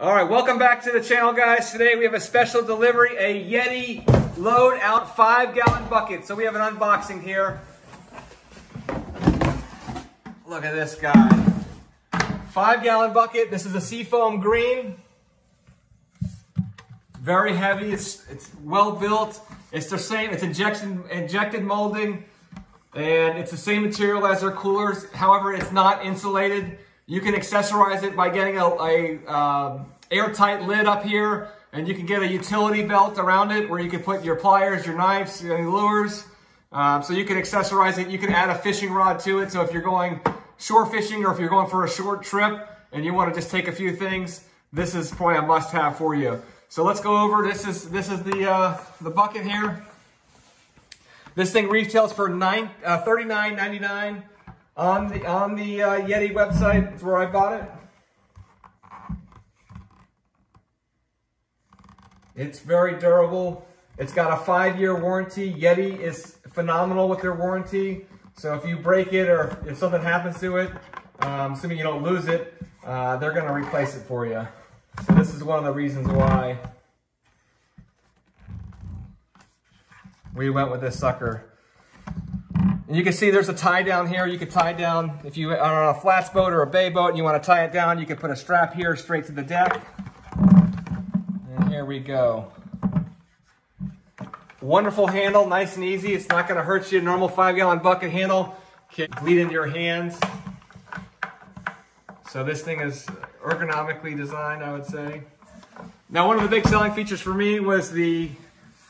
All right, welcome back to the channel, guys. Today we have a special delivery, a Yeti load out five gallon bucket. So we have an unboxing here. Look at this guy. Five gallon bucket. This is a seafoam green. Very heavy. It's, it's well built. It's the same. It's injection, injected molding. And it's the same material as their coolers. However, it's not insulated. You can accessorize it by getting a, a uh, airtight lid up here, and you can get a utility belt around it where you can put your pliers, your knives, your lures. Um, so you can accessorize it. You can add a fishing rod to it. So if you're going shore fishing or if you're going for a short trip and you want to just take a few things, this is probably a must-have for you. So let's go over. This is this is the uh, the bucket here. This thing retails for nine uh, $39.99 on the on the uh, Yeti website. It's where I bought it. It's very durable. It's got a five-year warranty. Yeti is phenomenal with their warranty. So if you break it or if something happens to it, um, assuming you don't lose it, uh, they're going to replace it for you. So this is one of the reasons why we went with this sucker. And you can see there's a tie down here. You could tie down, if you are on a flats boat or a bay boat and you want to tie it down, you can put a strap here straight to the deck. And here we go. Wonderful handle, nice and easy. It's not gonna hurt you. Normal five gallon bucket handle can bleed into your hands. So this thing is ergonomically designed, I would say. Now, one of the big selling features for me was the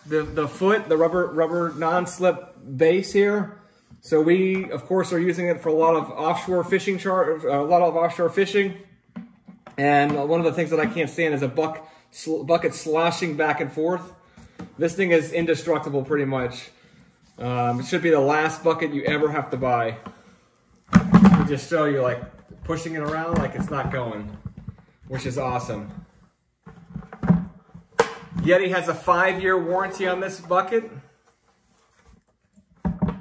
the, the foot, the rubber rubber non-slip base here. So we, of course, are using it for a lot of offshore fishing, char a lot of offshore fishing. And one of the things that I can't stand is a buck sl bucket sloshing back and forth. This thing is indestructible pretty much. Um, it should be the last bucket you ever have to buy. To just show you like pushing it around like it's not going, which is awesome. Yeti has a five-year warranty on this bucket.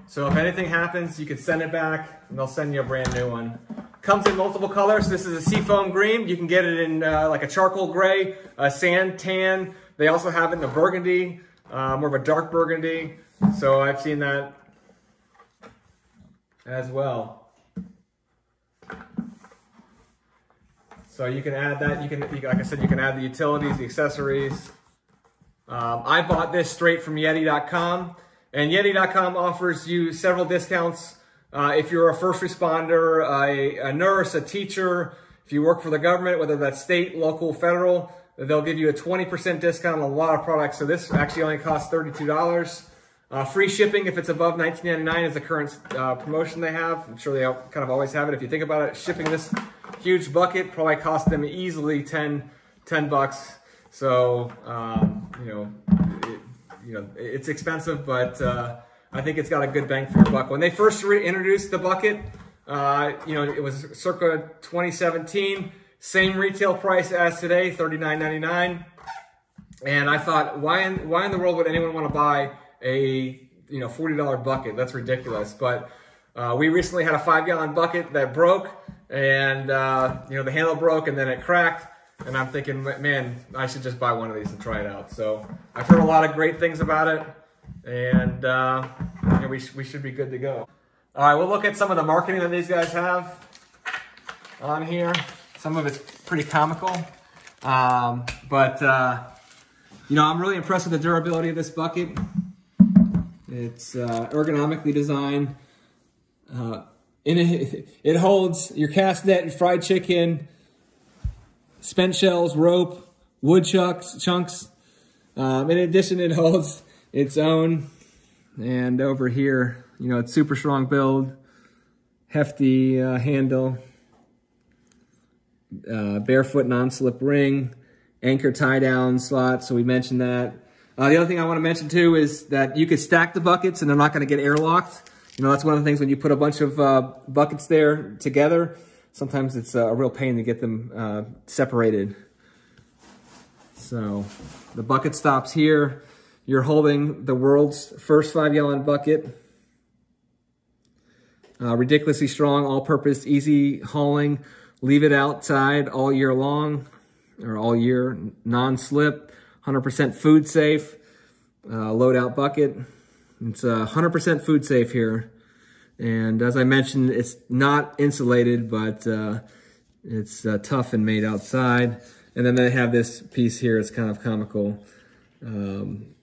So if anything happens, you can send it back and they'll send you a brand new one. Comes in multiple colors. This is a seafoam green. You can get it in uh, like a charcoal gray, a sand tan. They also have it in a burgundy, uh, more of a dark burgundy. So I've seen that as well. So you can add that. You can, like I said, you can add the utilities, the accessories. Um, I bought this straight from Yeti.com. And Yeti.com offers you several discounts uh, if you're a first responder, a, a, nurse, a teacher, if you work for the government, whether that's state, local, federal, they'll give you a 20% discount on a lot of products. So this actually only costs $32. Uh, free shipping if it's above $19.99 is the current uh, promotion they have. I'm sure they kind of always have it. If you think about it, shipping this huge bucket probably cost them easily 10, 10 bucks. So, um, you know, you know, it's expensive, but uh, I think it's got a good bang for your buck. When they first introduced the bucket, uh, you know, it was circa 2017, same retail price as today, $39.99. And I thought, why in, why in the world would anyone want to buy a, you know, $40 bucket? That's ridiculous. But uh, we recently had a five gallon bucket that broke and, uh, you know, the handle broke and then it cracked. And I'm thinking, man, I should just buy one of these and try it out. So I've heard a lot of great things about it, and uh, yeah, we, sh we should be good to go. All right, we'll look at some of the marketing that these guys have on here. Some of it's pretty comical, um, but uh, you know, I'm really impressed with the durability of this bucket. It's uh, ergonomically designed. Uh, it, it holds your cast net, and fried chicken, spent shells, rope, wood chunks. chunks. Um, in addition, it holds its own. And over here, you know, it's super strong build, hefty uh, handle, uh, BearFoot non-slip ring, anchor tie down slot. So we mentioned that. Uh, the other thing I want to mention too is that you could stack the buckets and they're not going to get airlocked. You know, that's one of the things when you put a bunch of uh, buckets there together, sometimes it's a real pain to get them uh, separated. So the bucket stops here. You're holding the world's first five gallon bucket. Uh, ridiculously strong, all-purpose, easy hauling. Leave it outside all year long. or all year, non-slip, 100% food safe, uh, loadout bucket. It's uh, 100% food safe here. And as I mentioned, it's not insulated, but uh, it's uh, tough and made outside. And then they have this piece here. It's kind of comical. Um,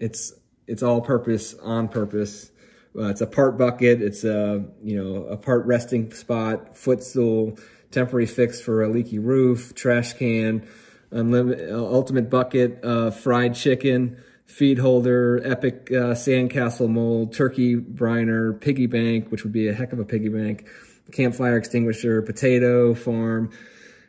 it's it's all purpose, on purpose. Uh, it's a part bucket. It's a you know a part resting spot, footstool, temporary fix for a leaky roof, trash can, unlimited ultimate bucket, fried chicken, feed holder, epic uh, sandcastle mold, turkey briner, piggy bank, which would be a heck of a piggy bank, campfire extinguisher, potato farm,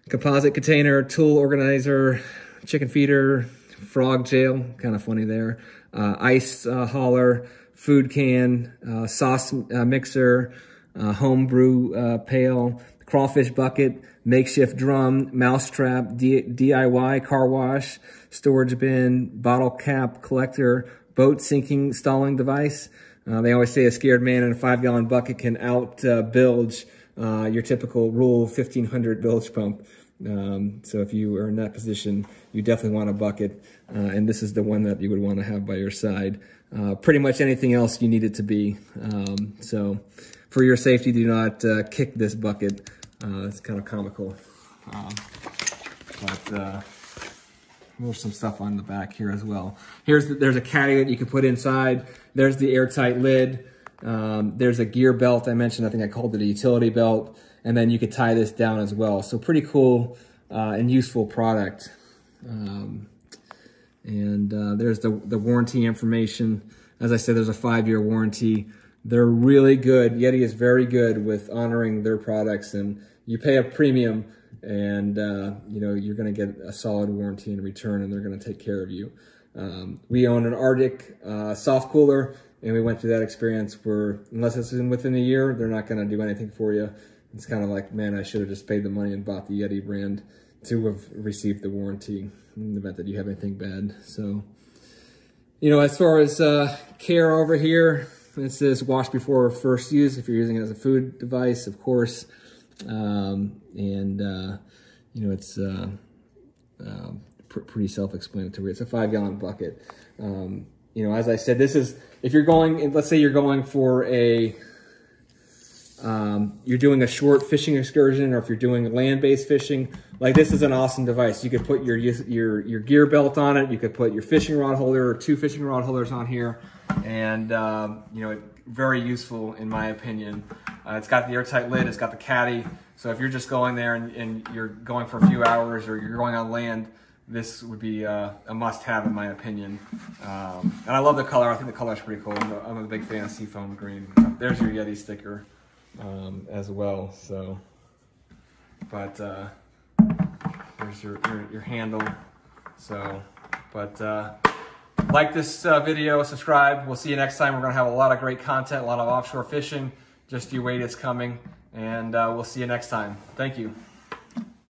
composite container, tool organizer, chicken feeder, frog jail, kind of funny there, uh, ice uh, hauler, food can, uh, sauce uh, mixer, uh, home brew uh, pail, crawfish bucket, makeshift drum, mousetrap, D DIY car wash, storage bin, bottle cap collector, boat sinking stalling device. Uh, they always say a scared man in a five gallon bucket can out uh, bilge uh, your typical rule 1500 bilge pump. Um, so if you are in that position, you definitely want a bucket. Uh, and this is the one that you would want to have by your side. Uh, pretty much anything else you need it to be. Um, so for your safety, do not uh, kick this bucket. Uh, it's kind of comical. Um, but uh, there's some stuff on the back here as well. Here's the, there's a caddy that you can put inside. There's the airtight lid. Um, there's a gear belt I mentioned. I think I called it a utility belt. And then you could tie this down as well. So pretty cool uh, and useful product. Um, and uh, there's the, the warranty information. As I said, there's a five-year warranty. They're really good. Yeti is very good with honoring their products, and you pay a premium, and uh, you know you're going to get a solid warranty in return, and they're going to take care of you. Um, we own an RTIC uh, soft cooler, and we went through that experience where unless it's within a year, they're not going to do anything for you. It's kind of like, man, I should have just paid the money and bought the Yeti brand to have received the warranty in the event that you have anything bad. So, you know, as far as uh, care over here, it says wash before first use if you're using it as a food device, of course. Um, and, uh, you know, it's uh, uh, pr pretty self-explanatory. It's a five gallon bucket. Um, you know, as I said, this is, if you're going, let's say you're going for a, um, you're doing a short fishing excursion or if you're doing land-based fishing, like this is an awesome device. You could put your, your, your gear belt on it. You could put your fishing rod holder or two fishing rod holders on here. And, um, you know, very useful in my opinion. Uh, it's got the airtight lid, it's got the caddy. So if you're just going there and, and you're going for a few hours or you're going on land, this would be uh, a must-have in my opinion. Um, and I love the color. I think the color is pretty cool. I'm a, I'm a big fan of seafoam green. There's your Yeti sticker um, as well. So, but uh, there's your, your, your handle. So, but uh, like this uh, video, subscribe. We'll see you next time. We're gonna have a lot of great content, a lot of offshore fishing. Just you wait, it's coming. And uh, we'll see you next time. Thank you.